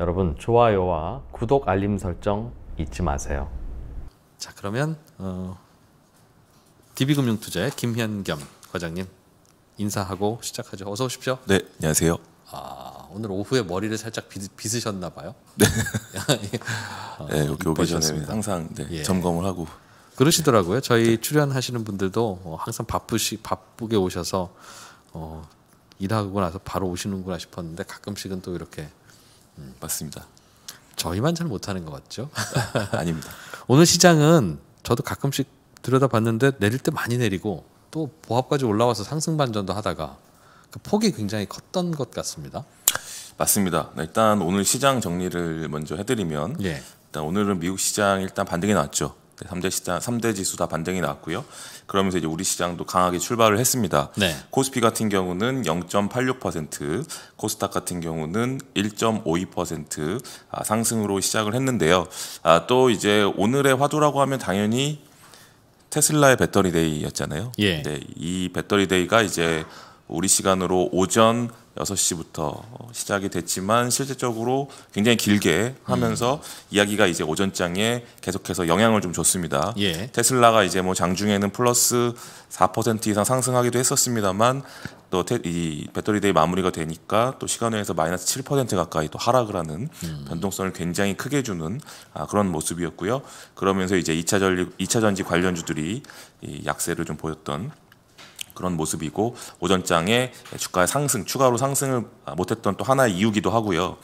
여러분 좋아요와 구독 알림 설정 잊지 마세요. 자 그러면 어, DB금융투자의 김현겸 과장님 인사하고 시작하죠. 어서 오십시오. 네, 안녕하세요. 아 오늘 오후에 머리를 살짝 빗, 빗으셨나 봐요. 네. 네, 여기 오기 전에. 항상 네, 예. 점검을 하고 그러시더라고요. 저희 출연하시는 분들도 어, 항상 바쁘시 바쁘게 오셔서 어, 일하고 나서 바로 오시는구나 싶었는데 가끔씩은 또 이렇게 맞습니다. 저희만 잘 못하는 것 같죠. 아닙니다. 오늘 시장은 저도 가끔씩 들여다봤는데 내릴 때 많이 내리고 또 보합까지 올라와서 상승 반전도 하다가 그 폭이 굉장히 컸던 것 같습니다. 맞습니다. 네, 일단 오늘 시장 정리를 먼저 해드리면 예. 일단 오늘은 미국 시장 일단 반등이 나왔죠. 네, 3대 시장, 3대 지수 다 반등이 나왔고요. 그러면서 이제 우리 시장도 강하게 출발을 했습니다. 네. 코스피 같은 경우는 0.86%, 코스닥 같은 경우는 1.52% 아, 상승으로 시작을 했는데요. 아, 또 이제 오늘의 화두라고 하면 당연히 테슬라의 배터리 데이였잖아요. 예. 네, 이 배터리 데이가 이제 우리 시간으로 오전 6시부터 시작이 됐지만 실질적으로 굉장히 길게 하면서 음. 이야기가 이제 오전장에 계속해서 영향을 좀 줬습니다. 예. 테슬라가 이제 뭐 장중에는 플러스 4% 이상 상승하기도 했었습니다만 또 이 배터리 데이 마무리가 되니까 또 시간 외에서 마이너스 7% 가까이 또 하락을 하는 변동성을 굉장히 크게 주는 아, 그런 모습이었고요. 그러면서 이제 2차 전지 2차 전지 관련주들이 이 약세를 좀 보였던 그런 모습이고 오전장에 주가의 상승 추가로 상승을 못했던 또 하나의 이유기도 하고요.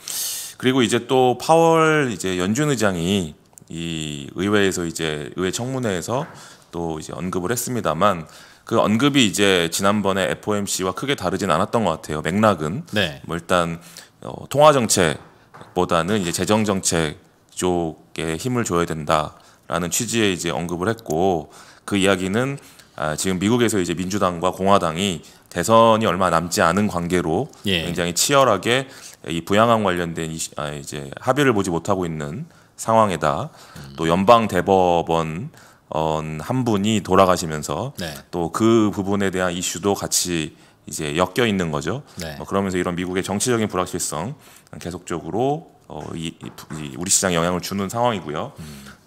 그리고 이제 또 파월 이제 연준 의장이 이 의회에서 이제 의회 청문회에서 또 이제 언급을 했습니다만 그 언급이 이제 지난번에 FOMC와 크게 다르진 않았던 것 같아요. 맥락은 네. 뭐 일단 어, 통화 정책보다는 이제 재정 정책 쪽에 힘을 줘야 된다라는 취지의 이제 언급을 했고 그 이야기는 아, 지금 미국에서 이제 민주당과 공화당이 대선이 얼마 남지 않은 관계로 예. 굉장히 치열하게 이 부양안 관련된 이, 아, 이제 합의를 보지 못하고 있는 상황에다 또 연방 대법원 어, 한 분이 돌아가시면서 네. 또그 부분에 대한 이슈도 같이 이제 엮여 있는 거죠. 네. 어, 그러면서 이런 미국의 정치적인 불확실성 계속적으로 어, 이, 이, 이 우리 시장에 영향을 주는 상황이고요.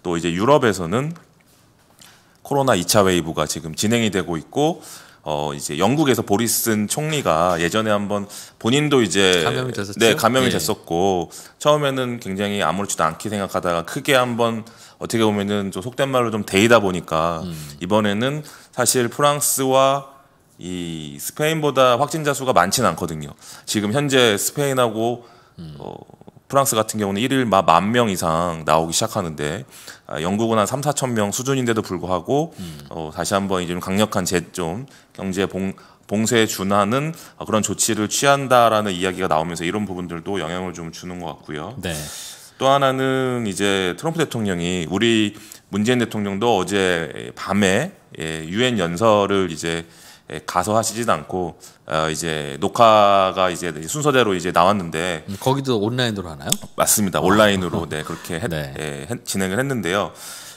또 이제 유럽에서는 코로나 2차 웨이브가 지금 진행이 되고 있고 어 이제 영국에서 보리슨 총리가 예전에 한번 본인도 이제 감염이 됐었죠? 네, 감염이 예. 됐었고 처음에는 굉장히 아무렇지도 않게 생각하다가 크게 한번 어떻게 보면은 좀 속된 말로 좀 데이다 보니까 음. 이번에는 사실 프랑스와 이 스페인보다 확진자 수가 많지는 않거든요. 지금 현재 스페인하고 음. 어, 프랑스 같은 경우는 일일 만 명 이상 나오기 시작하는데 아, 영국은 한 3, 4천 명 수준인데도 불구하고 음. 어, 다시 한번 이제 좀 강력한 제좀 경제 봉 봉쇄에 준하는 어, 그런 조치를 취한다라는 이야기가 나오면서 이런 부분들도 영향을 좀 주는 것 같고요. 네. 또 하나는 이제 트럼프 대통령이 우리 문재인 대통령도 어제 밤에 예, 유엔 연설을 이제 예, 가서 하시지도 않고 어, 이제 녹화가 이제 순서대로 이제 나왔는데 음, 거기도 온라인으로 하나요? 맞습니다. 온라인으로 네 그렇게 했- 네. 예, 했- 진행을 했는데요.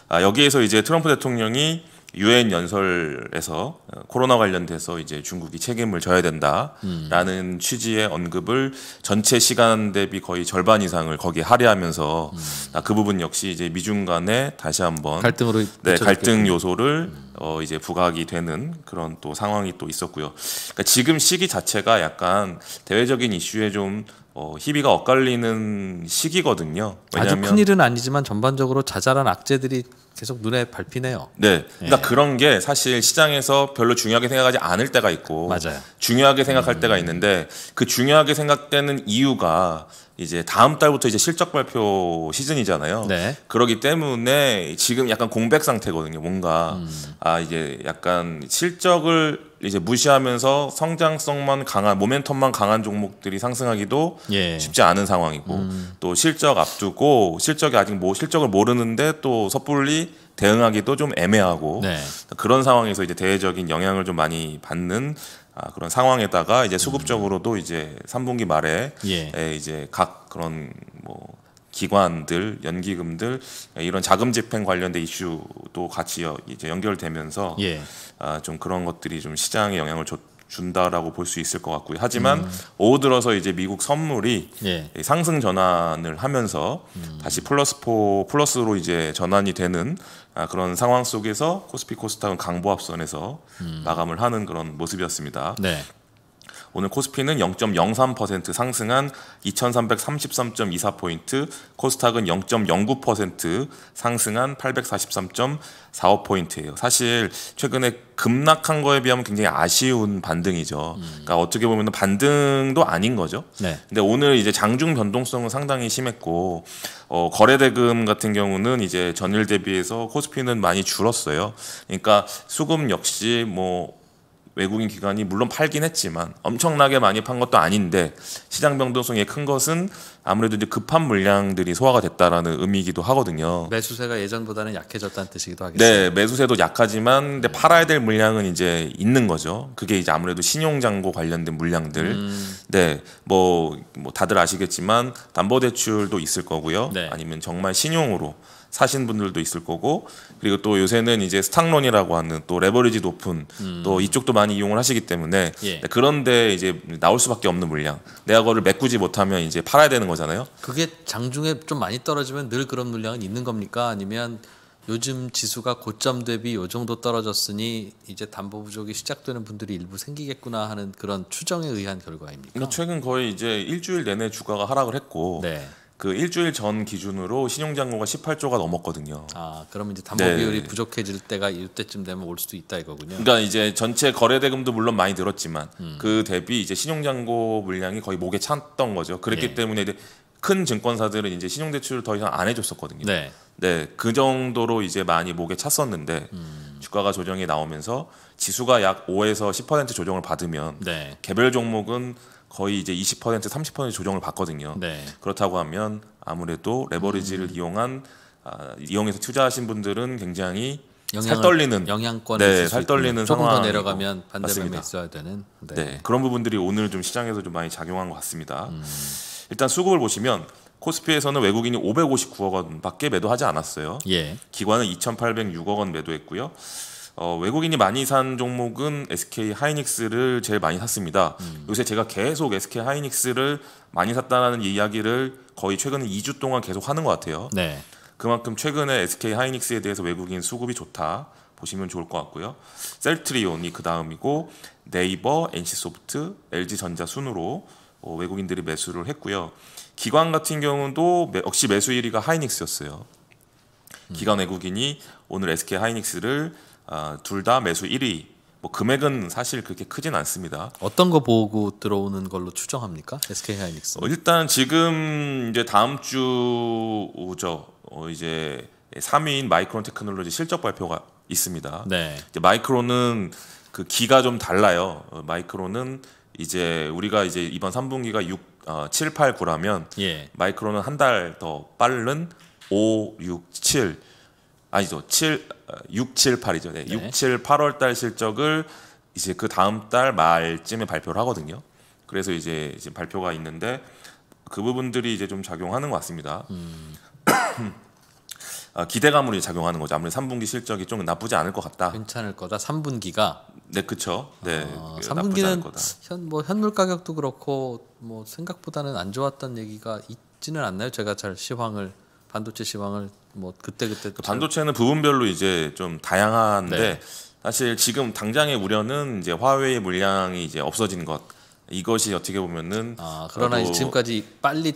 아, 여기에서 이제 트럼프 대통령이 유엔 연설에서 어, 코로나 관련돼서 이제 중국이 책임을 져야 된다라는 취지의 언급을 전체 시간 대비 거의 절반 이상을 거기에 할애하면서 아, 그 부분 역시 이제 미중 간에 다시 한번 갈등으로 네. 갈등 요소를 어, 이제 부각이 되는 그런 또 상황이 또 있었고요. 그러니까 지금 시기 자체가 약간 대외적인 이슈에 좀 어, 희비가 엇갈리는 시기거든요. 아주 큰 일은 아니지만 전반적으로 자잘한 악재들이 계속 눈에 밟히네요. 네, 그러니까 예. 그런 게 사실 시장에서 별로 중요하게 생각하지 않을 때가 있고 맞아요. 중요하게 생각할 때가 있는데 그 중요하게 생각되는 이유가 이제 다음 달부터 이제 실적 발표 시즌이잖아요. 네. 그러기 때문에 지금 약간 공백 상태거든요. 뭔가 음. 아 이제 약간 실적을 이제 무시하면서 성장성만 강한 모멘텀만 강한 종목들이 상승하기도 예. 음. 쉽지 않은 상황이고 또 실적 앞두고 실적이 아직 뭐 실적을 모르는데 또 섣불리 대응하기도 좀 애매하고 네. 그런 상황에서 이제 대외적인 영향을 좀 많이 받는 아, 그런 상황에다가 이제 수급적으로도 이제 3분기 말에 예. 에, 이제 각 그런 뭐 기관들, 연기금들 이런 자금 집행 관련된 이슈도 같이 여- 이제 연결되면서 예. 아, 좀 그런 것들이 좀 시장에 영향을 줬, 준다라고 볼 수 있을 것 같고요. 하지만 오후 들어서 이제 미국 선물이 예. 상승 전환을 하면서 다시 플러스 포 플러스로 이제 전환이 되는 아, 그런 상황 속에서 코스피 코스닥은 강보합선에서 마감을 하는 그런 모습이었습니다. 네. 오늘 코스피는 0.03% 상승한 2,333.24포인트, 코스닥은 0.09% 상승한 843.45포인트예요. 사실 최근에 급락한 거에 비하면 굉장히 아쉬운 반등이죠. 그러니까 어떻게 보면 반등도 아닌 거죠. 네. 근데 오늘 이제 장중 변동성은 상당히 심했고 어, 거래 대금 같은 경우는 이제 전일 대비해서 코스피는 많이 줄었어요. 그러니까 수급 역시 뭐 외국인 기관이 물론 팔긴 했지만 엄청나게 많이 판 것도 아닌데 시장 변동성이 큰 것은 아무래도 이제 급한 물량들이 소화가 됐다라는 의미이기도 하거든요. 매수세가 예전보다는 약해졌다는 뜻이기도 하겠어요. 네, 매수세도 약하지만 근데 팔아야 될 물량은 이제 있는 거죠. 그게 이제 아무래도 신용장고 관련된 물량들. 음. 네, 뭐, 뭐 다들 아시겠지만 담보대출도 있을 거고요. 네. 아니면 정말 신용으로 사신 분들도 있을 거고 그리고 또 요새는 이제 스탁론이라고 하는 또 레버리지 높은 또 이쪽도 많이 이용을 하시기 때문에 음. 예. 네, 그런데 이제 나올 수밖에 없는 물량. 내가 그거를 메꾸지 못하면 이제 팔아야 되는 거잖아요. 그게 장중에 좀 많이 떨어지면 늘 그런 물량은 있는 겁니까? 아니면 요즘 지수가 고점 대비 요 정도 떨어졌으니 이제 담보 부족이 시작되는 분들이 일부 생기겠구나 하는 그런 추정에 의한 결과입니까? 최근 거의 이제 일주일 내내 주가가 하락을 했고 네. 그 일주일 전 기준으로 신용잔고가 18조가 넘었거든요. 아, 그러면 이제 담보 네. 비율이 부족해질 때가 이때쯤 되면 올 수도 있다 이거군요. 그러니까 이제 전체 거래 대금도 물론 많이 늘었지만 그 대비 이제 신용잔고 물량이 거의 목에 찼던 거죠. 그렇기 예. 때문에 이제 큰 증권사들은 이제 신용대출을 더 이상 안 해줬었거든요. 네. 네, 그 정도로 이제 많이 목에 찼었는데 주가가 조정이 나오면서 지수가 약 5에서 10% 조정을 받으면 네. 개별 종목은 거의 이제 20% 30% 조정을 받거든요. 네. 그렇다고 하면 아무래도 레버리지를 이용한 아, 이용해서 투자하신 분들은 굉장히 살 떨리는 영향권이 네, 있을 수살 떨리는 있군요. 조금 더. 내려가면 반대방에. 있어야 되는. 네. 네. 그런 부분들이 오늘 좀 시장에서 좀 많이 작용한 것 같습니다. 음. 일단 수급을 보시면 코스피에서는 외국인이 559억 원밖에 매도하지 않았어요. 예. 기관은 2,806억 원 매도했고요. 어, 외국인이 많이 산 종목은 SK 하이닉스를 제일 많이 샀습니다. 음. 요새 제가 계속 SK 하이닉스를 많이 샀다는 이야기를 거의 최근 2주 동안 계속 하는 것 같아요. 네. 그만큼 최근에 SK 하이닉스에 대해서 외국인 수급이 좋다 보시면 좋을 것 같고요. 셀트리온이 그 다음이고 네이버, NC소프트, LG전자 순으로 어, 외국인들이 매수를 했고요. 기관 같은 경우도 매- 역시 매수 1위가 하이닉스였어요. 기관 외국인이 오늘 SK 하이닉스를 아, 둘다 매수 1위. 뭐 금액은 사실 그렇게 크진 않습니다. 어떤 거 보고 들어오는 걸로 추정합니까? SK 하이닉스. 어, 일단 지금 이제 다음 주죠. 어, 이제 3위인 마이크론 테크놀로지 실적 발표가 있습니다. 네. 마이크론은 그 기가 좀 달라요. 어, 마이크론은 이제 우리가 이제 이번 3분기가 6, 어, 7, 8, 9라면 예. 마이크론은 한 달 더 빠른 5, 6, 7 아니죠. 7, 어, 6, 7, 8이죠. 네. 네. 6, 7, 8월 달 실적을 이제 그 다음 달 말쯤에 발표를 하거든요. 그래서 이제 지금 발표가 있는데 그 부분들이 이제 좀 작용하는 것 같습니다. 음. 아, 기대감으로 작용하는 거죠. 아무래도 3분기 실적이 좀 나쁘지 않을 것 같다. 괜찮을 거다. 3분기가 네, 그쵸. 네, 어, 그 나쁘지 않을 3분기는 거다. 현뭐 현물 가격도 그렇고 뭐 생각보다는 안 좋았던 얘기가 있지는 않나요? 제가 잘 시황을 반도체 시황을 뭐 그때 그때 그 반도체는 부분별로 이제 좀 다양한데 네. 사실 지금 당장의 우려는 이제 화웨이 물량이 이제 없어진 것 이것이 어떻게 보면은 아 그러나 나도- 지금까지 빨리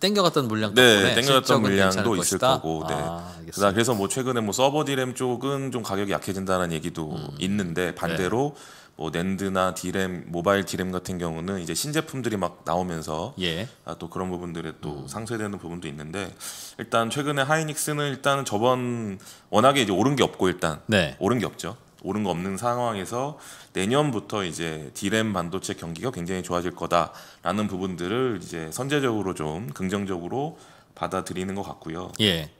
땡겨갔던 물량 네, 실적은 물량도 있을 것이다? 거고, 네. 아, 그래서 뭐 최근에 뭐 서버 디램 쪽은 좀 가격이 약해진다는 얘기도 음. 있는데 반대로 네. 뭐 낸드나 디램, 모바일 디램 같은 경우는 이제 신제품들이 막 나오면서 예. 아, 또 그런 부분들에 또 음. 상쇄되는 부분도 있는데 일단 최근에 하이닉스는 일단 저번 워낙에 이제 오른 게 없고 일단 네. 오른 게 없죠. 오른 거 없는 상황에서 내년부터 이제 디램 반도체 경기가 굉장히 좋아질 거다라는 부분들을 이제 선제적으로 좀 긍정적으로 받아들이는 것 같고요. 예.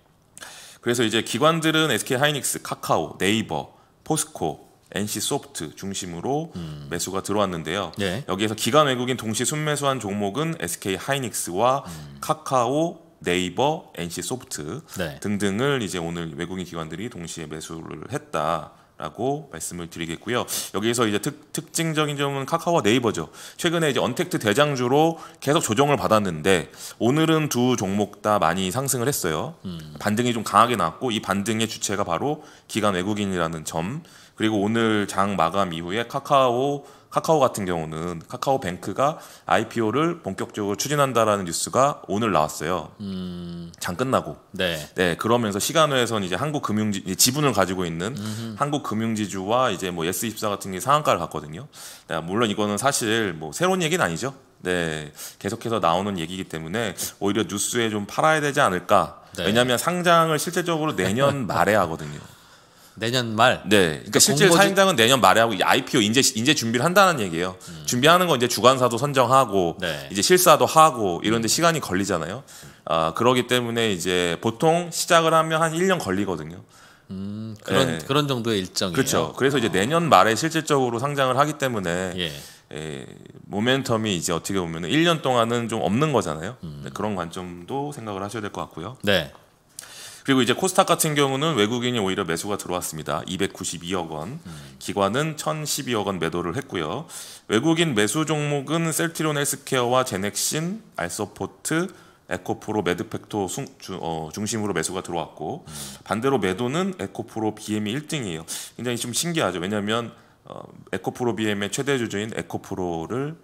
그래서 이제 기관들은 SK 하이닉스, 카카오, 네이버, 포스코, NC 소프트 중심으로 매수가 들어왔는데요. 네. 여기에서 기관 외국인 동시 순매수한 종목은 SK 하이닉스와 카카오, 네이버, NC 소프트 네. 등등을 이제 오늘 외국인 기관들이 동시에 매수를 했다. 라고 말씀을 드리겠고요. 여기서 이제 특, 특징적인 점은 카카오와 네이버죠. 최근에 이제 언택트 대장주로 계속 조정을 받았는데 오늘은 두 종목 다 많이 상승을 했어요. 반등이 좀 강하게 나왔고 이 반등의 주체가 바로 기관 외국인이라는 점. 그리고 오늘 장 마감 이후에 카카오 카카오 같은 경우는 카카오뱅크가 IPO를 본격적으로 추진한다라는 뉴스가 오늘 나왔어요. 장 끝나고. 네. 네, 그러면서 시간 외에선 이제 한국 금융지 지분을 가지고 있는 한국 금융지주와 이제 뭐 S24 같은 게 상한가를 갔거든요. 네, 물론 이거는 사실 뭐 새로운 얘기는 아니죠. 네, 계속해서 나오는 얘기이기 때문에 오히려 뉴스에 좀 팔아야 되지 않을까. 네. 왜냐하면 상장을 실질적으로 내년 말에 하거든요. 내년 말. 네, 그러니까 실제 공모지- 상장은 내년 말에 하고 이제 IPO 인제 인제 준비를 한다는 얘기예요. 준비하는 건 이제 주관사도 선정하고 음. 네. 이제 실사도 하고 이런데 시간이 걸리잖아요. 아 그러기 때문에 이제 보통 시작을 하면 한 1년 걸리거든요. 음, 그런 네. 그런 정도의 일정이에요. 그렇죠. 그래서 이제 내년 말에 실질적으로 상장을 하기 때문에 예. 에, 모멘텀이 이제 어떻게 보면 1년 동안은 좀 없는 거잖아요. 음. 네, 그런 관점도 생각을 하셔야 될 것 같고요. 네. 그리고 이제 코스닥 같은 경우는 외국인이 오히려 매수가 들어왔습니다. 292억 원. 기관은 1,012억 원 매도를 했고요. 외국인 매수 종목은 셀트리온 헬스케어와 제넥신, 알서포트, 에코프로, 주- 어, 중심으로 매수가 들어왔고 반대로 매도는 에코프로 BM이 1등이에요. 굉장히 좀 신기하죠. 왜냐하면 어, 에코프로 BM의 최대 주주인 에코프로를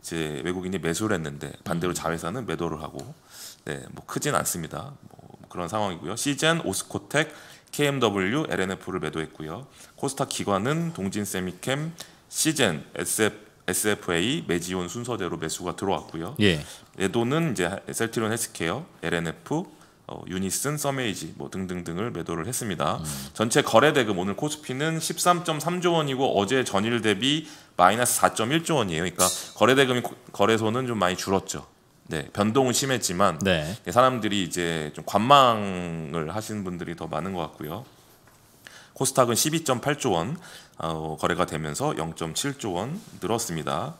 이제 외국인이 매수를 했는데 반대로 자회사는 매도를 하고 네, 뭐 크진 않습니다. 뭐 그런 상황이고요. 씨젠, 오스코텍, KMW, L&F를 매도했고요. 코스닥 기관은 동진쎄미켐, 씨젠, SF, SFA, 메지온 순서대로 매수가 들어왔고요. 예. 매도는 이제 셀트리온 헬스케어, L&F, 어, 유니슨, 서메이지 뭐 등등등을 매도를 했습니다. 전체 거래 대금 오늘 코스피는 13.3조 원이고 어제 전일 대비 마이너스 4.1조 원이에요. 그러니까 거래 대금이 코- 거래소는 좀 많이 줄었죠. 네, 변동은 심했지만 네. 사람들이 이제 좀 관망을 하시는 분들이 더 많은 것 같고요. 코스닥은 12.8조 원 어, 거래가 되면서 0.7조 원 늘었습니다.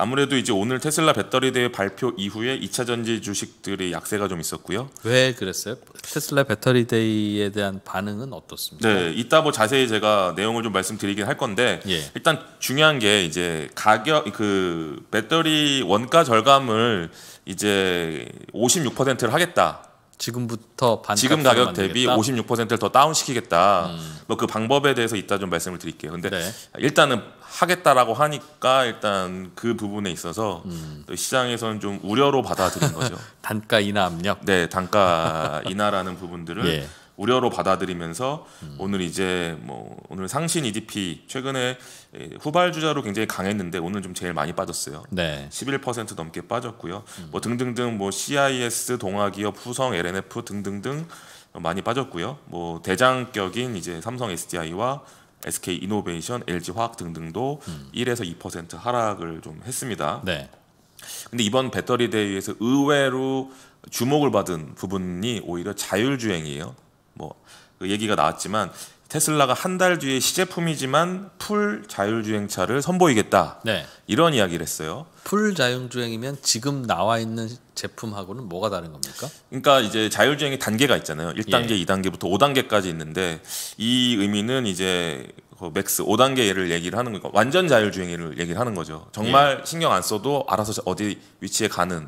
아무래도 이제 오늘 테슬라 배터리 대회 발표 이후에 2차 전지 주식들의 약세가 좀 있었고요. 왜 그랬어요? 테슬라 배터리 데이에 대한 반응은 어떻습니까? 네, 이따 뭐 자세히 제가 내용을 좀 말씀드리긴 할 건데 예. 일단 중요한 게 이제 가격 그 배터리 원가 절감을 이제 56%를 하겠다. 지금부터 반 지금 가격 대비 56%를 더 다운 시키겠다. 뭐그 방법에 대해서 이따 좀 말씀을 드릴게요. 근데 네. 일단은 하겠다라고 하니까 일단 그 부분에 있어서 음. 또 시장에서는 좀 우려로 받아들인 거죠. 단가 인하 압력. 네, 단가 인하라는 부분들을 예. 우려로 받아들이면서 오늘 이제 뭐 오늘 상신 EDP 최근에 예, 후발주자로 굉장히 강했는데 오늘 좀 제일 많이 빠졌어요. 네. 11% 넘게 빠졌고요. 뭐 등등등 뭐 CIS, 동아기업, 후성, LNF 등등등 많이 빠졌고요. 뭐 대장격인 이제 삼성 SDI와 SK 이노베이션, LG 화학 등등도 1에서 2% 하락을 좀 했습니다. 네. 근데 이번 배터리 대회에서 의외로 주목을 받은 부분이 오히려 자율주행이에요. 뭐 그 얘기가 나왔지만 테슬라가 한 달 뒤에 시제품이지만 풀 자율주행차를 선보이겠다. 네. 이런 이야기를 했어요. full 자율주행이면 지금 나와 있는 제품하고는 뭐가 다른 겁니까? 그러니까 이제 자율주행의 단계가 있잖아요. 1단계, 예. 2단계부터 5단계까지 있는데 이 의미는 이제 그 max 5단계를 얘기를 하는 거니까 완전 자율주행을 얘기를 하는 거죠. 정말 신경 안 써도 알아서 어디 위치에 가는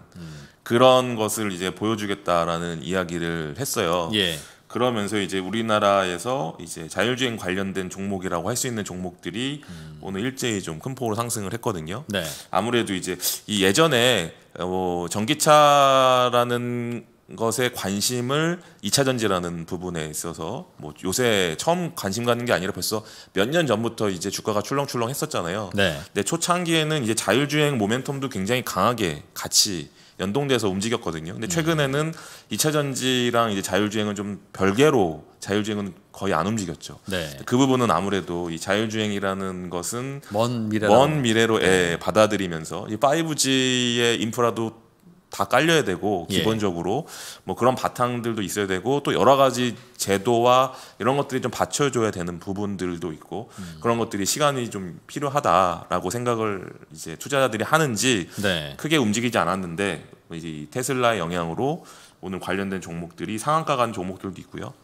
그런 것을 이제 보여주겠다라는 이야기를 했어요. 예. 그러면서 이제 우리나라에서 이제 자율주행 관련된 종목이라고 할 수 있는 종목들이 오늘 일제히 좀 큰 폭으로 상승을 했거든요. 네. 아무래도 이제 이 예전에 어, 전기차라는 것에 관심을 2차 전지라는 부분에 있어서 뭐 요새 처음 관심 갖는 게 아니라 벌써 몇 년 전부터 이제 주가가 출렁출렁 했었잖아요. 네. 근데 초창기에는 이제 자율주행 모멘텀도 굉장히 강하게 같이 연동돼서 움직였거든요. 근데 최근에는 2차 전지랑 이제 자율주행은 좀 별개로 자율주행은 거의 안 움직였죠. 네. 그 부분은 아무래도 이 자율주행이라는 것은 먼 미래로 먼 미래로 예, 받아들이면서 이 5G의 인프라도 다 깔려야 되고 예. 기본적으로 뭐 그런 바탕들도 있어야 되고 또 여러 가지 제도와 이런 것들이 좀 받쳐줘야 되는 부분들도 있고 음. 그런 것들이 시간이 좀 필요하다라고 생각을 이제 투자자들이 하는지 네. 크게 움직이지 않았는데 이제 이 테슬라의 영향으로 오늘 관련된 종목들이 상한가 간 종목들도 있고요.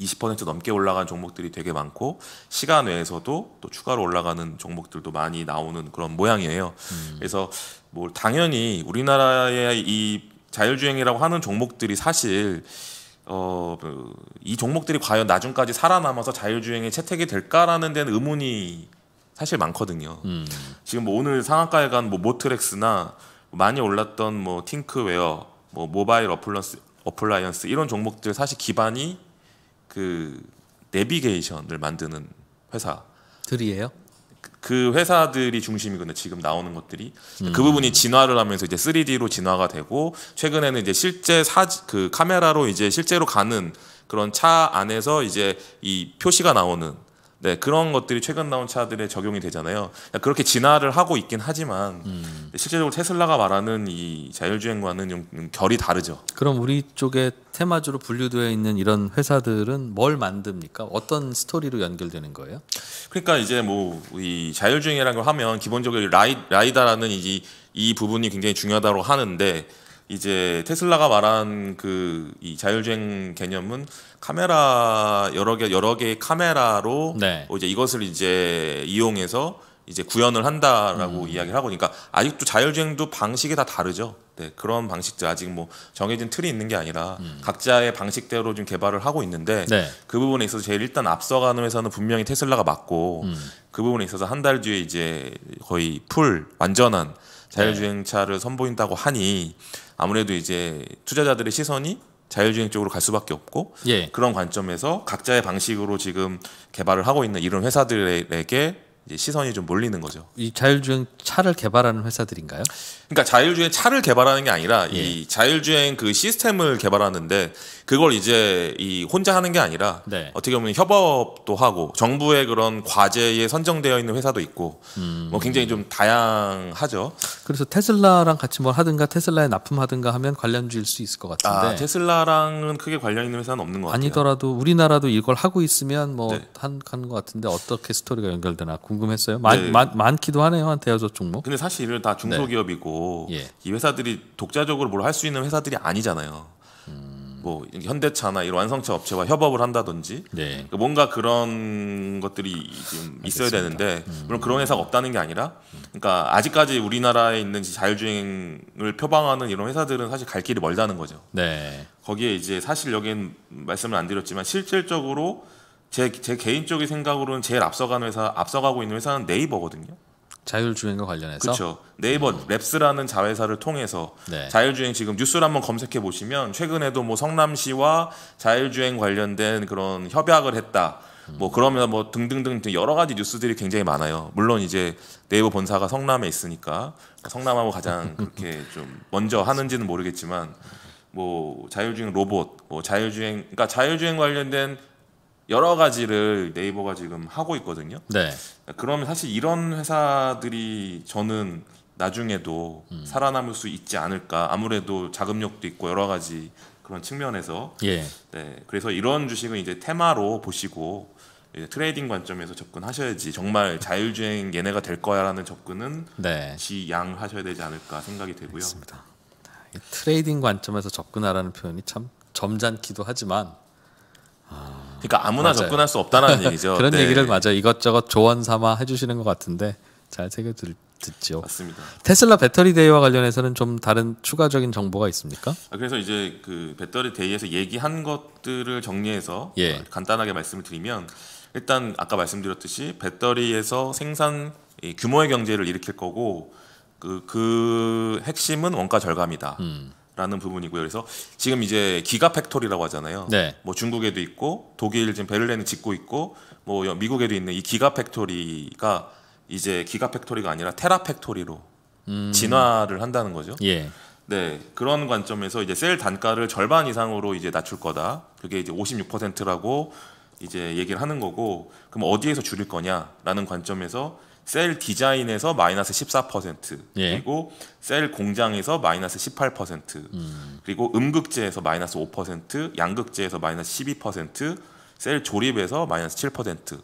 20% 넘게 올라간 종목들이 되게 많고 시간 외에서도 또 추가로 올라가는 종목들도 많이 나오는 그런 모양이에요. 그래서 뭐 당연히 우리나라의 이 자율주행이라고 하는 종목들이 사실 어, 그, 이 종목들이 과연 나중까지 살아남아서 자율주행에 채택이 될까라는 데는 의문이 사실 많거든요. 음. 지금 뭐 오늘 상한가에 간 뭐 모트렉스나 많이 올랐던 뭐 팅크웨어, 뭐 모바일 어플런스, 어플라이언스 이런 종목들 사실 기반이 그 내비게이션을 만드는 회사 들이에요? 그 회사들이 중심이거든요. 지금 나오는 것들이 음. 그 부분이 진화를 하면서 이제 3D로 진화가 되고 최근에는 이제 실제 사지 그 카메라로 이제 실제로 가는 그런 차 안에서 이제 이 표시가 나오는 네 그런 것들이 최근 나온 차들에 적용이 되잖아요. 그렇게 진화를 하고 있긴 하지만 음. 실제적으로 테슬라가 말하는 이 자율주행과는 좀 결이 다르죠. 그럼 우리 쪽에 테마주로 분류되어 있는 이런 회사들은 뭘 만듭니까? 어떤 스토리로 연결되는 거예요? 그러니까 이제 뭐 이 자율주행이라는 걸 하면 기본적으로 라이, 라이다라는 이, 이 부분이 굉장히 중요하다고 하는데 이제 테슬라가 말한 그 이 자율주행 개념은 카메라 여러 개 여러 개의 카메라로 네. 뭐 이제 이것을 이제 이용해서 이제 구현을 한다라고 이야기를 하고 그러니까 아직도 자율주행도 방식이 다 다르죠. 네, 그런 방식들 아직 뭐 정해진 틀이 있는 게 아니라 각자의 방식대로 좀 개발을 하고 있는데 네. 그 부분에 있어서 제일 일단 앞서가는 회사는 분명히 테슬라가 맞고 그 부분에 있어서 한 달 뒤에 이제 거의 풀 완전한 자율주행차를 선보인다고 하니 아무래도 이제 투자자들의 시선이 자율주행 쪽으로 갈 수밖에 없고 예. 그런 관점에서 각자의 방식으로 지금 개발을 하고 있는 이런 회사들에게 시선이 좀 몰리는 거죠. 이 자율주행 차를 개발하는 회사들인가요? 그러니까 자율주행 차를 개발하는 게 아니라 예. 이 자율주행 그 시스템을 개발하는데 그걸 이제 이 혼자 하는 게 아니라 네. 어떻게 보면 협업도 하고 정부의 그런 과제에 선정되어 있는 회사도 있고 음. 뭐 굉장히 좀 다양하죠. 그래서 테슬라랑 같이 뭘 하든가 테슬라에 납품하든가 하면 관련주일 수 있을 것 아, 같은데 테슬라랑은 크게 관련 있는 회사는 없는 것 같아요. 아니더라도 우리나라도 이걸 하고 있으면 뭐 네. 한 하는 것 같은데 어떻게 스토리가 연결되나 궁금 했어요. 많, 네. 많, 많기도 하네요 한 대여섯 종목. 근데 사실 이런 다 중소기업이고 네. 예. 이 회사들이 독자적으로 뭘 할 수 있는 회사들이 아니잖아요. 뭐 현대차나 이런 완성차 업체와 협업을 한다든지 네. 그러니까 뭔가 그런 것들이 좀 있어야 되는데 물론 그런 회사가 없다는 게 아니라 그러니까 아직까지 우리나라에 있는 자율주행을 표방하는 이런 회사들은 사실 갈 길이 멀다는 거죠. 네. 거기에 이제 사실 여긴 말씀을 안 드렸지만 실질적으로 제, 제 개인적인 생각으로는 제일 앞서가는 회사 앞서가고 있는 회사는 네이버거든요. 자율주행과 관련해서 그렇죠. 네이버 랩스라는 자회사를 통해서 네. 자율주행 지금 뉴스를 한번 검색해 보시면 최근에도 뭐 성남시와 자율주행 관련된 그런 협약을 했다. 뭐 그러면 뭐 등등등 등 여러 가지 뉴스들이 굉장히 많아요. 물론 이제 네이버 본사가 성남에 있으니까 성남하고 가장 그렇게 좀 먼저 하는지는 모르겠지만 뭐 자율주행 로봇, 뭐 자율주행 그러니까 자율주행 관련된 여러 가지를 네이버가 지금 하고 있거든요. 네. 그러면 사실 이런 회사들이 저는 나중에도 살아남을 수 있지 않을까. 아무래도 자금력도 있고 여러 가지 그런 측면에서 예. 네, 그래서 이런 주식은 이제 테마로 보시고 trading 관점에서 접근하셔야지 정말 자율주행 얘네가 될 거야라는 접근은 네. 지양하셔야 되지 않을까 생각이 되고요. 이 trading 관점에서 접근하라는 표현이 참 점잖기도 하지만 그러니까 아무나 맞아요. 접근할 수 없다는 얘기죠. 그런 네, 얘기를 맞아 이것저것 조언 삼아 해주시는 것 같은데 잘 새겨 들, 듣죠. 맞습니다. 테슬라 배터리 데이와 관련해서는 좀 다른 추가적인 정보가 있습니까? 아, 그래서 이제 그 배터리 데이에서 얘기한 것들을 정리해서 예. 어, 간단하게 말씀을 드리면 일단 아까 말씀드렸듯이 배터리에서 생산 이 규모의 경제를 일으킬 거고 그, 그 핵심은 원가 절감이다. 음. 라는 부분이고요. 그래서 지금 이제 giga factory라고 하잖아요. 네. 뭐 중국에도 있고 독일 지금 베를린에 짓고 있고 뭐 여- 미국에도 있는 이 giga factory가 이제 giga factory가 아니라 tera factory로 음. 진화를 한다는 거죠. 예. 네 그런 관점에서 이제 셀 단가를 절반 이상으로 이제 낮출 거다. 그게 이제 56%라고 이제 얘기를 하는 거고 그럼 어디에서 줄일 거냐라는 관점에서 셀 디자인에서 마이너스 14% 예. 그리고 셀 공장에서 마이너스 18% 그리고 음극재에서 마이너스 5% 양극재에서 마이너스 12%셀 조립에서 마이너스 7%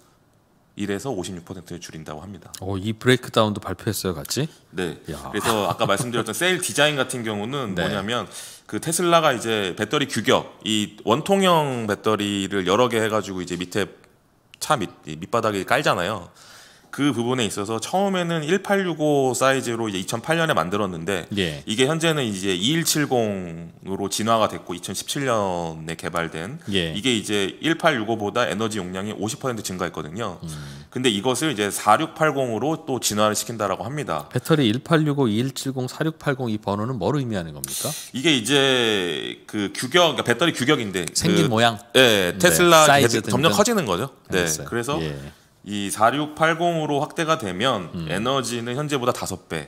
1에서 56%를 줄인다고 합니다. 오, 이 브레이크다운도 발표했어요, 같이? 네. 야. 그래서 아까 말씀드렸던 셀 디자인 같은 경우는 네. 뭐냐면 그 테슬라가 이제 배터리 규격 이 원통형 배터리를 여러 개 해가지고 이제 밑에 차 밑, 이 밑바닥에 깔잖아요. 그 부분에 있어서 처음에는 1865 사이즈로 이제 2008년에 만들었는데 예. 이게 현재는 이제 2170으로 진화가 됐고 2017년에 개발된 예. 이게 이제 1865보다 에너지 용량이 50% 증가했거든요. 근데 이것을 이제 4680으로 또 진화를 시킨다라고 합니다. 배터리 1865, 2170, 4680 이 번호는 뭘 의미하는 겁니까? 이게 이제 그 규격, 그러니까 배터리 규격인데 생긴 그, 모양. 네, 테슬라 네, 사이즈 점점. 커지는 거죠. 네, 알겠어요. 그래서 예. 이 4680으로 확대가 되면 음. 에너지는 현재보다 5배,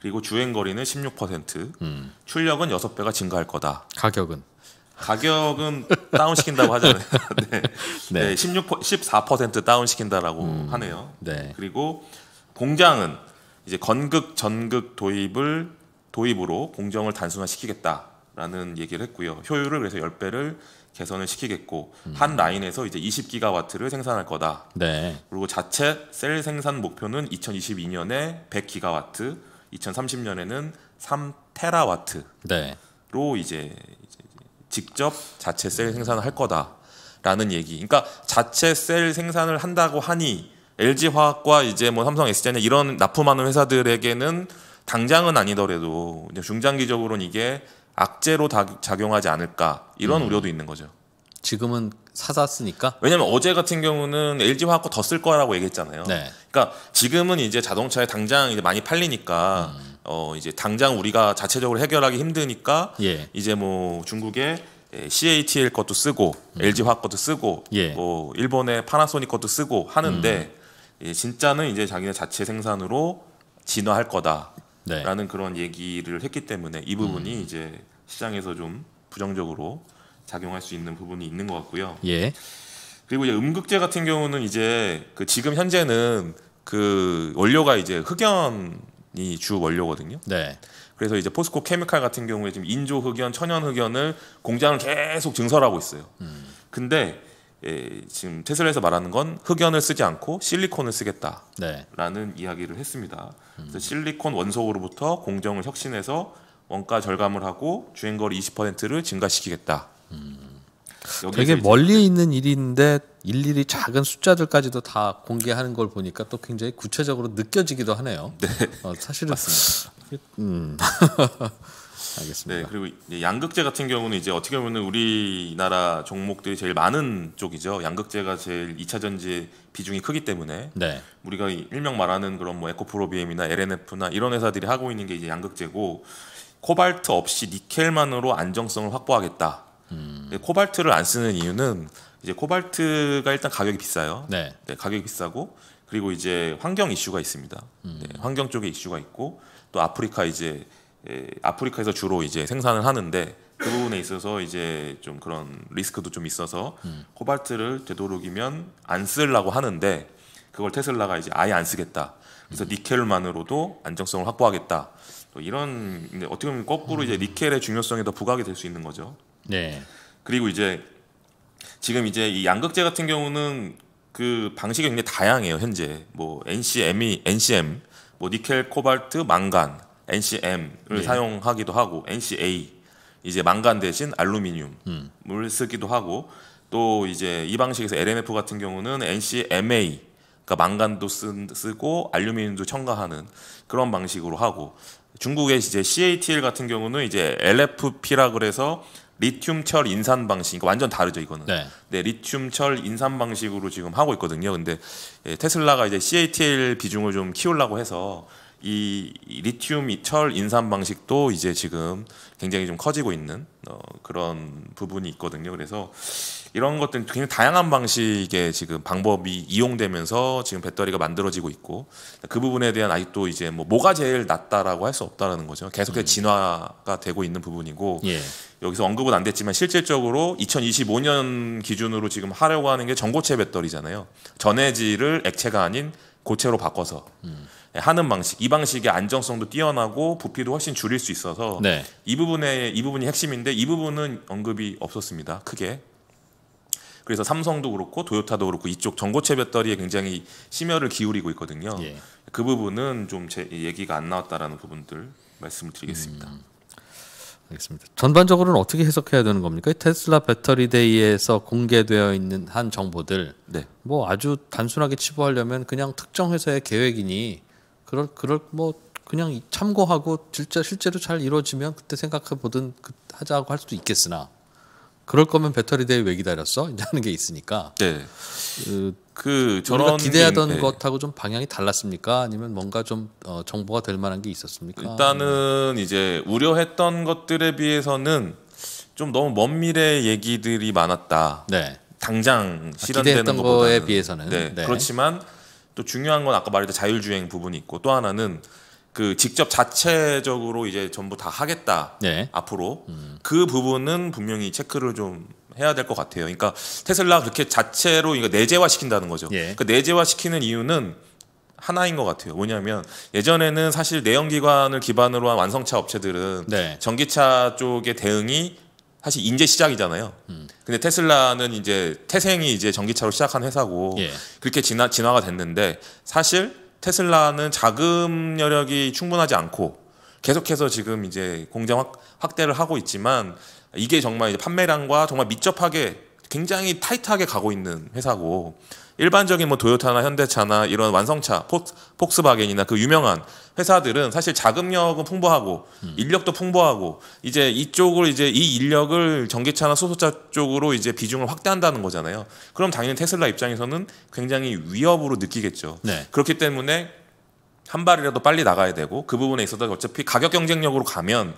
그리고 주행 거리는 16%, 음. 출력은 6배가 증가할 거다. 가격은 가격은 다운 시킨다고 하잖아요. 네. 네. 네. 16 14% 다운 시킨다라고 하네요. 네. 그리고 공장은 이제 건극 전극 도입을 도입으로 공정을 단순화시키겠다라는 얘기를 했고요. 효율을 그래서 10배를 개선을 시키겠고 한 라인에서 이제 20기가와트를 생산할 거다. 네. 그리고 자체 셀 생산 목표는 2022년에 100기가와트, 2030년에는 3테라와트. 네. 로 이제, 이제 직접 자체 셀 생산을 할 거다라는 얘기. 그러니까 자체 셀 생산을 한다고 하니 LG 화학과 이제 뭐 삼성 SDI나 이런 납품하는 회사들에게는 당장은 아니더라도 중장기적으로는 이게 악재로 다- 작용하지 않을까 이런 우려도 있는 거죠. 지금은 사다 쓰니까 왜냐면 어제 같은 경우는 LG 화학 거더쓸 거라고 얘기했잖아요. 네. 그러니까 지금은 이제 자동차에 당장 이제 많이 팔리니까 어 이제 당장 우리가 자체적으로 해결하기 힘드니까 예. 이제 뭐 중국의 에, CATL 것도 쓰고 LG 화학 것도 쓰고 음. 예. 음. 뭐 일본의 파나소닉 것도 쓰고 하는데 예, 진짜는 이제 자기네 자체 생산으로 진화할 거다 라는 네. 그런 얘기를 했기 때문에 이 부분이 이제 시장에서 좀 부정적으로 작용할 수 있는 부분이 있는 것 같고요. 예. 그리고 이제 음극재 같은 경우는 이제 그 지금 현재는 그 원료가 이제 흑연이 주 원료거든요. 네. 그래서 이제 포스코 케미칼 같은 경우에 지금 인조 흑연, 천연 흑연을 공장을 계속 증설하고 있어요. 근데 예, 지금 테슬라에서 말하는 건 흑연을 쓰지 않고 실리콘을 쓰겠다라는 네. 이야기를 했습니다. 그래서 실리콘 원소로부터 공정을 혁신해서 원가 절감을 하고 주행거리 20%를 증가시키겠다. 여기서 되게 멀리 있는 일인데 일일이 작은 숫자들까지도 다 공개하는 걸 보니까 또 굉장히 구체적으로 느껴지기도 하네요. 네. 어, 사실은 음. 알겠습니다. 네, 그리고 양극재 같은 경우는 이제 어떻게 보면 우리나라 종목들이 제일 많은 쪽이죠. 양극재가 제일 2차 전지 비중이 크기 때문에 네. 우리가 이 일명 말하는 그런 뭐 에코프로비엠이나 LNF나 이런 회사들이 하고 있는 게 이제 양극재고 코발트 없이 니켈만으로 안정성을 확보하겠다. 근데 코발트를 안 쓰는 이유는 이제 코발트가 일단 가격이 비싸요. 네. 네, 가격이 비싸고 그리고 이제 환경 이슈가 있습니다. 네, 환경 쪽에 이슈가 있고 또 아프리카 이제 에, 아프리카에서 주로 이제 생산을 하는데 그 부분에 있어서 이제 좀 그런 리스크도 좀 있어서 코발트를 되도록이면 안 쓰려고 하는데 그걸 테슬라가 이제 아예 안 쓰겠다. 그래서 니켈만으로도 안정성을 확보하겠다. 또 이런 근데 어떻게 보면 거꾸로 이제 니켈의 중요성이 더 부각이 될 수 있는 거죠. 네. 그리고 이제 지금 이제 이 양극재 같은 경우는 그 방식이 굉장히 다양해요 현재 뭐 NCM이 NCM 뭐 니켈 코발트 망간 NCM을 네. 사용하기도 하고 NCA 이제 망간 대신 알루미늄을 쓰기도 하고 또 이제 이 방식에서 LNF 같은 경우는 NCMA 그러니까 망간도 쓴- 쓰고 알루미늄도 첨가하는 그런 방식으로 하고 중국의 이제 CATL 같은 경우는 이제 LFP라 그래서 리튬 철 인산 방식 그러니까 완전 다르죠 이거는. 네. 네, 리튬 철 인산 방식으로 지금 하고 있거든요. 근데 예, 테슬라가 이제 CATL 비중을 좀 키우려고 해서 이, 이 리튬 이철 인산 방식도 이제 지금 굉장히 좀 커지고 있는 어, 그런 부분이 있거든요. 그래서 이런 것들은 굉장히 다양한 방식의 지금 방법이 이용되면서 지금 배터리가 만들어지고 있고 그 부분에 대한 아직도 이제 뭐 뭐가 제일 낫다라고 할 수 없다라는 거죠. 계속해서 진화가 되고 있는 부분이고 예. 여기서 언급은 안 됐지만 실질적으로 2025년 기준으로 지금 하려고 하는 게 전고체 배터리잖아요. 전해질을 액체가 아닌 고체로 바꿔서 예, 하는 방식. 이 방식의 안정성도 뛰어나고 부피도 훨씬 줄일 수 있어서 네. 이 부분에 이 부분이 핵심인데 이 부분은 언급이 없었습니다. 크게. 그래서 삼성도 그렇고 도요타도 그렇고 이쪽 전고체 배터리에 굉장히 심혈을 기울이고 있거든요. 예. 그 부분은 좀 제 얘기가 안 나왔다라는 부분들 말씀드리겠습니다. 음. 알겠습니다. 전반적으로는 어떻게 해석해야 되는 겁니까? 이 테슬라 배터리 데이에서 공개되어 있는 한 정보들 네. 뭐 아주 단순하게 치부하려면 그냥 특정 회사의 계획이니 그럴 그럴 뭐 그냥 참고하고 실제 실제로 잘 이루어지면 그때 생각해 보든 그 하자고 할 수도 있겠으나 그럴 거면 배터리 데이 왜 기다렸어? 이제 하는 게 있으니까 네. 그그 우리가 저런 기대하던 네. 것하고 좀 방향이 달랐습니까? 아니면 뭔가 좀 어, 정보가 될 만한 게 있었습니까? 일단은 이제 우려했던 것들에 비해서는 좀 너무 먼 미래 얘기들이 많았다. 네. 당장 실현되는 기대했던 것보다는. 거에 비해서는. 네. 네. 그렇지만 또 중요한 건 아까 말했던 자율주행 부분이 있고 또 하나는 그 직접 자체적으로 이제 전부 다 하겠다. 네. 앞으로 그 부분은 분명히 체크를 좀 해야 될 것 같아요. 그러니까 테슬라 그렇게 자체로 이거 내재화 시킨다는 거죠. 예. 그 내재화 시키는 이유는 하나인 것 같아요. 뭐냐면 예전에는 사실 내연기관을 기반으로 한 완성차 업체들은 네. 전기차 쪽의 대응이 사실 인제 시작이잖아요. 음. 근데 테슬라는 이제 태생이 이제 전기차로 시작한 회사고 예. 그렇게 진화 진화가 됐는데 사실 테슬라는 자금 여력이 충분하지 않고 계속해서 지금 이제 공장 확, 확대를 하고 있지만 이게 정말 이제 판매량과 정말 밀접하게 굉장히 타이트하게 가고 있는 회사고 일반적인 뭐 도요타나 현대차나 이런 완성차 폭, 폭스 바겐이나 그 유명한 회사들은 사실 자금력은 풍부하고 인력도 풍부하고 이제 이쪽을 이제 이 인력을 전기차나 수소차 쪽으로 이제 비중을 확대한다는 거잖아요. 그럼 당연히 테슬라 입장에서는 굉장히 위협으로 느끼겠죠. 네. 그렇기 때문에 한 발이라도 빨리 나가야 되고 그 부분에 있어서 어차피 가격 경쟁력으로 가면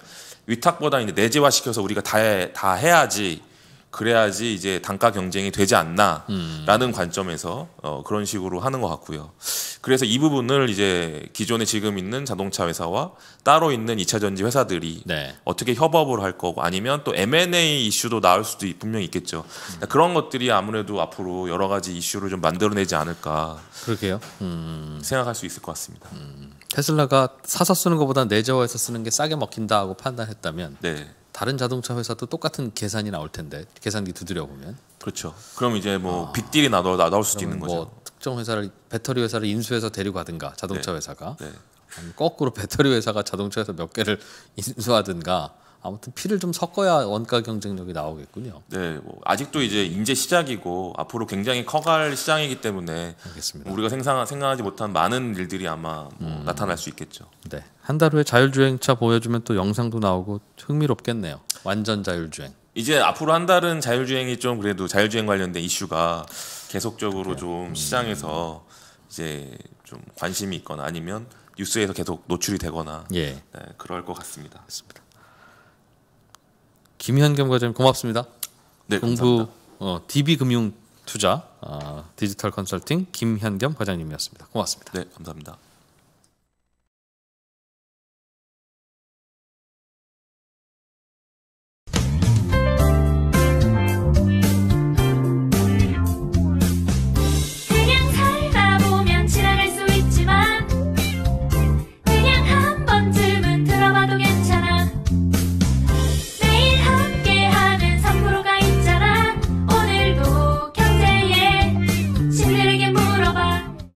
위탁보다 이제 내재화 시켜서 우리가 다, 해, 다 해야지 그래야지 이제 단가 경쟁이 되지 않나라는 관점에서 어, 그런 식으로 하는 것 같고요. 그래서 이 부분을 이제 기존에 지금 있는 자동차 회사와 따로 있는 2차 전지 회사들이 네. 어떻게 협업을 할 거고 아니면 또 M&A 이슈도 나올 수도 있- 분명히 있겠죠. 그런 것들이 아무래도 앞으로 여러 가지 이슈를 좀 만들어내지 않을까 그러게요. 음, 생각할 수 있을 것 같습니다. 테슬라가 사서 쓰는 것보다 내재화해서 쓰는 게 싸게 먹힌다 하고 판단했다면 네. 다른 자동차 회사도 똑같은 계산이 나올 텐데 계산기 두드려 보면 그렇죠. 그럼 이제 뭐 빅딜이 나, 나, 나올 수도 있는 거죠. 뭐 특정 회사를 배터리 회사를 인수해서 데리고 가든가 자동차 회사가 네. 거꾸로 배터리 회사가 자동차 회사 몇 개를 인수하든가 아무튼 피를 좀 섞어야 원가 경쟁력이 나오겠군요. 네, 뭐 아직도 이제 인제 시작이고 앞으로 굉장히 커갈 시장이기 때문에 알겠습니다. 우리가 생각, 생각하지 못한 많은 일들이 아마 뭐 음. 나타날 수 있겠죠. 네. 한 달 후에 자율주행차 보여주면 또 영상도 나오고 흥미롭겠네요. 완전 자율주행. 이제 앞으로 한 달은 자율주행이 좀 그래도 자율주행 관련된 이슈가 계속적으로 음. 좀 시장에서 이제 좀 관심이 있거나 아니면 뉴스에서 계속 노출이 되거나 예. 네, 그럴 것 같습니다. 알겠습니다. 김현겸 과장님 고맙습니다. 네, 공부. 어, DB 금융 투자 어, 디지털 컨설팅 김현겸 과장님이었습니다. 고맙습니다. 네, 감사합니다.